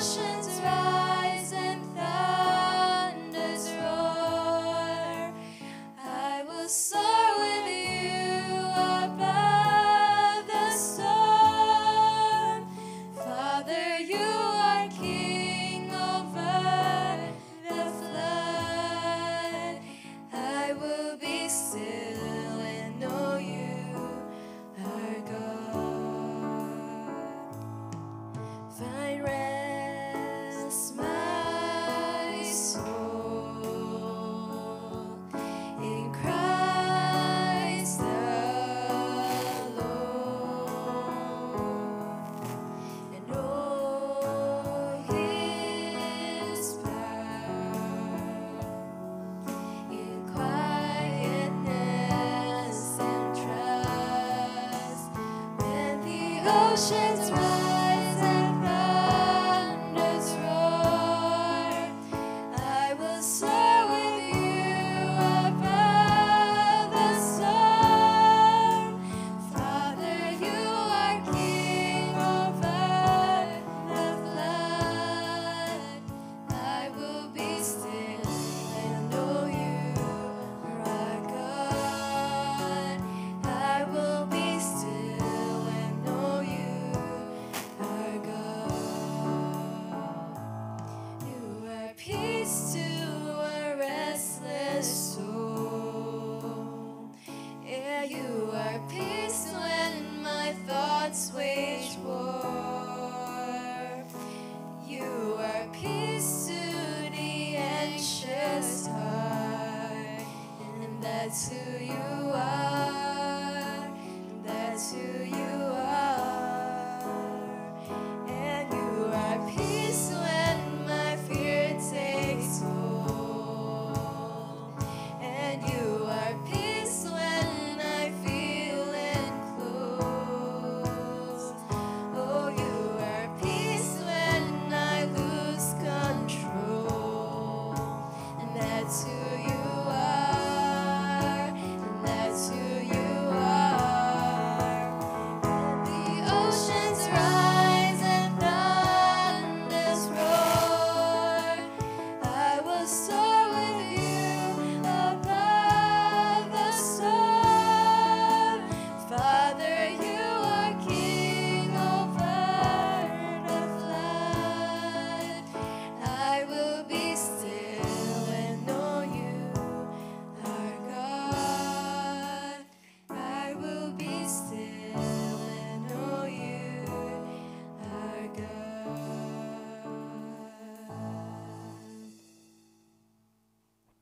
worship. It's right. that's wage war. You are peace to the anxious heart, and that's who.